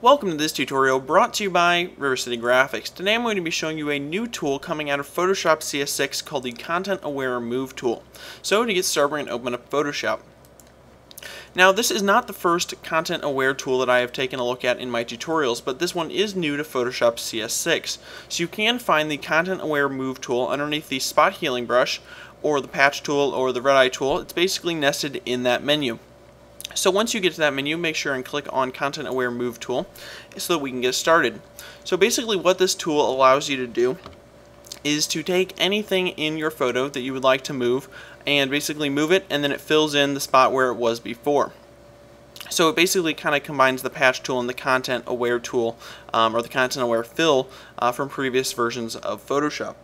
Welcome to this tutorial brought to you by River City Graphix. Today I'm going to be showing you a new tool coming out of Photoshop CS6 called the Content Aware Move tool. So to get started we're going to open up Photoshop. Now this is not the first content aware tool that I have taken a look at in my tutorials, but this one is new to Photoshop CS6. So you can find the content aware move tool underneath the spot healing brush or the patch tool or the red eye tool. It's basically nested in that menu. So once you get to that menu, make sure and click on Content Aware Move tool so that we can get started. So basically what this tool allows you to do is to take anything in your photo that you would like to move and basically move it and then it fills in the spot where it was before. So it basically kind of combines the patch tool and the content aware tool um, or the content aware fill uh, from previous versions of Photoshop.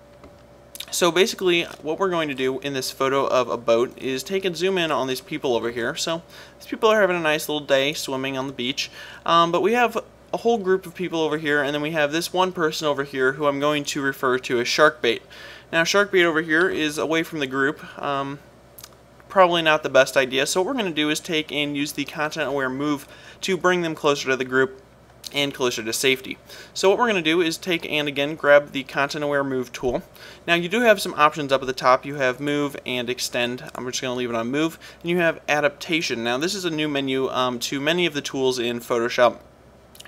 So basically what we're going to do in this photo of a boat is take and zoom in on these people over here. So these people are having a nice little day swimming on the beach. Um, but we have a whole group of people over here and then we have this one person over here who I'm going to refer to as shark bait. Now shark bait over here is away from the group. Um, probably not the best idea. So what we're going to do is take and use the content aware move to bring them closer to the group and closer to safety. So what we're going to do is take and again grab the content aware move tool. Now you do have some options up at the top. You have move and extend. I'm just going to leave it on move. And you have adaptation. Now this is a new menu um, to many of the tools in Photoshop.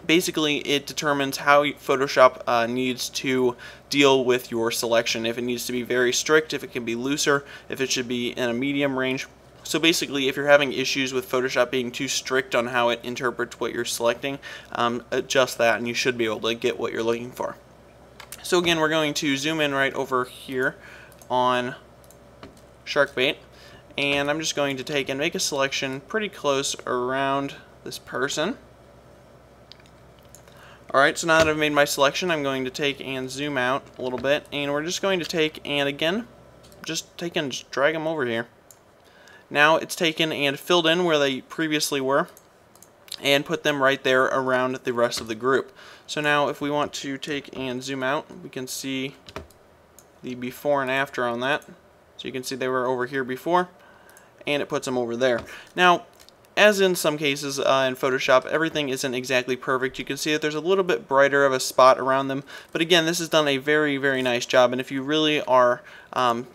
Basically it determines how Photoshop uh, needs to deal with your selection. If it needs to be very strict, if it can be looser, if it should be in a medium range. So basically, if you're having issues with Photoshop being too strict on how it interprets what you're selecting, um, adjust that and you should be able to get what you're looking for. So again, we're going to zoom in right over here on Sharkbait, and I'm just going to take and make a selection pretty close around this person. Alright, so now that I've made my selection, I'm going to take and zoom out a little bit, and we're just going to take and again, just take and just drag them over here. Now it's taken and filled in where they previously were and put them right there around the rest of the group. So now if we want to take and zoom out, we can see the before and after on that. So you can see they were over here before and it puts them over there. Now as in some cases uh, in Photoshop, everything isn't exactly perfect. You can see that there's a little bit brighter of a spot around them. But again, this has done a very, very nice job. And if you really are um,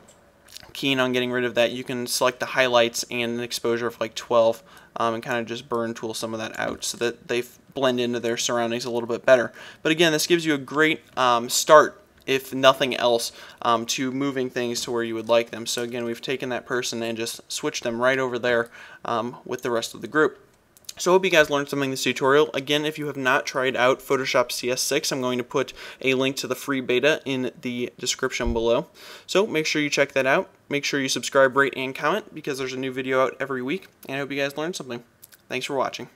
keen on getting rid of that, you can select the highlights and an exposure of like 12 um, and kind of just burn tool some of that out so that they blend into their surroundings a little bit better. But again, this gives you a great um, start if nothing else, um, to moving things to where you would like them. So again, we've taken that person and just switched them right over there um, with the rest of the group. So I hope you guys learned something in this tutorial. Again, if you have not tried out Photoshop CS6, I'm going to put a link to the free beta in the description below. So make sure you check that out. Make sure you subscribe, rate, and comment because there's a new video out every week. And I hope you guys learned something. Thanks for watching.